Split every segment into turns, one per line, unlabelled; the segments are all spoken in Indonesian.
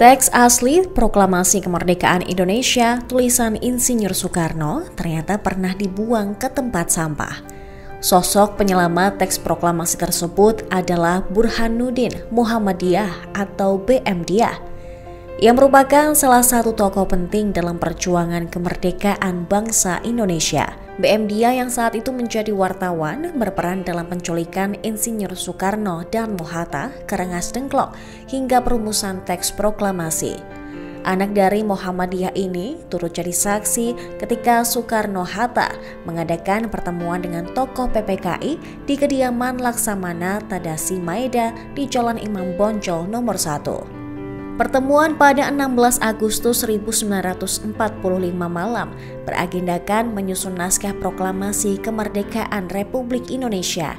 Teks asli Proklamasi Kemerdekaan Indonesia tulisan Insinyur Soekarno ternyata pernah dibuang ke tempat sampah. Sosok penyelamat teks proklamasi tersebut adalah Burhanuddin Muhammadiyah atau BMDiyah yang merupakan salah satu tokoh penting dalam perjuangan kemerdekaan bangsa Indonesia. BM Dia yang saat itu menjadi wartawan berperan dalam penculikan Insinyur Soekarno dan Mohatta ke Rengas Dengklok hingga perumusan teks proklamasi. Anak dari Muhammadiyah ini turut jadi saksi ketika Soekarno-Hatta mengadakan pertemuan dengan tokoh PPKI di kediaman Laksamana Tadasi Maeda di Jalan Imam Bonjol nomor 1. Pertemuan pada 16 Agustus 1945 malam beragendakan menyusun naskah proklamasi kemerdekaan Republik Indonesia.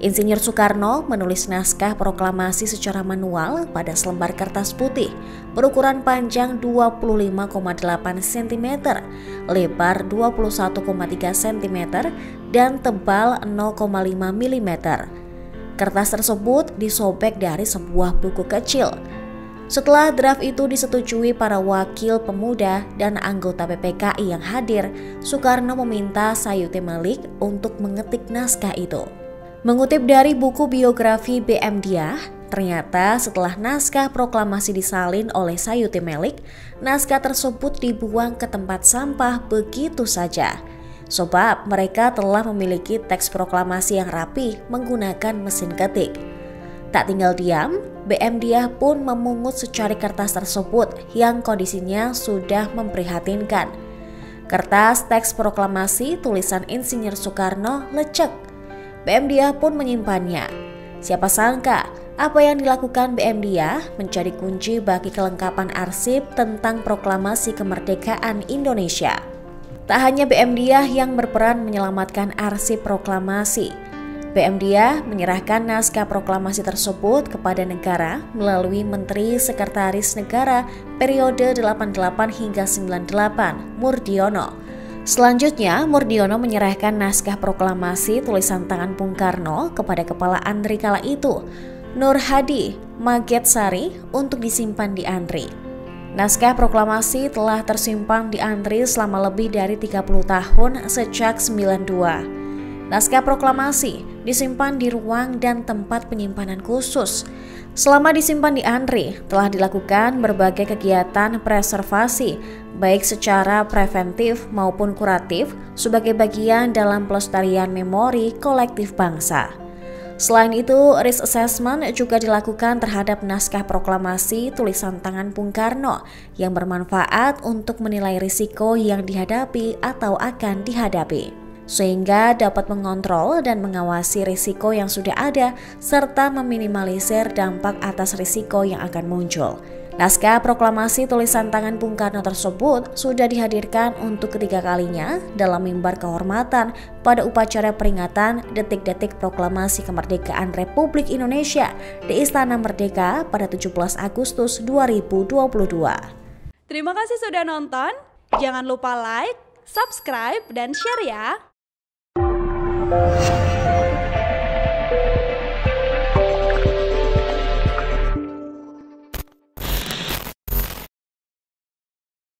Insinyur Soekarno menulis naskah proklamasi secara manual pada selembar kertas putih berukuran panjang 25,8 cm, lebar 21,3 cm, dan tebal 0,5 mm. Kertas tersebut disobek dari sebuah buku kecil setelah draft itu disetujui para wakil pemuda dan anggota PPKI yang hadir, Soekarno meminta Sayuti Malik untuk mengetik naskah itu. Mengutip dari buku biografi BM Dia, ternyata setelah naskah proklamasi disalin oleh Sayuti Melik, naskah tersebut dibuang ke tempat sampah begitu saja. Sebab mereka telah memiliki teks proklamasi yang rapi menggunakan mesin ketik. Tak tinggal diam, BM Diah pun memungut secari kertas tersebut yang kondisinya sudah memprihatinkan. Kertas teks proklamasi tulisan Insinyur Soekarno lecek. BM Diah pun menyimpannya. Siapa sangka apa yang dilakukan BM Diah menjadi kunci bagi kelengkapan arsip tentang proklamasi kemerdekaan Indonesia. Tak hanya BM Diah yang berperan menyelamatkan arsip proklamasi, BM Dia menyerahkan naskah proklamasi tersebut kepada negara melalui Menteri Sekretaris Negara periode 88 hingga 98, Murdiono. Selanjutnya, Murdiono menyerahkan naskah proklamasi tulisan tangan Bung Karno kepada Kepala Andri kala itu, Nur Hadi Maget Sari, untuk disimpan di Andri. Naskah proklamasi telah tersimpan di Andri selama lebih dari 30 tahun sejak 92. Naskah proklamasi disimpan di ruang dan tempat penyimpanan khusus. Selama disimpan di Andri, telah dilakukan berbagai kegiatan preservasi, baik secara preventif maupun kuratif, sebagai bagian dalam pelestarian memori kolektif bangsa. Selain itu, risk assessment juga dilakukan terhadap naskah proklamasi tulisan tangan Bung Karno yang bermanfaat untuk menilai risiko yang dihadapi atau akan dihadapi sehingga dapat mengontrol dan mengawasi risiko yang sudah ada serta meminimalisir dampak atas risiko yang akan muncul. Naskah proklamasi tulisan tangan Bung Karno tersebut sudah dihadirkan untuk ketiga kalinya dalam mimbar kehormatan pada upacara peringatan detik-detik proklamasi kemerdekaan Republik Indonesia di Istana Merdeka pada 17 Agustus 2022.
Terima kasih sudah nonton. Jangan lupa like, subscribe, dan share ya. Thank you.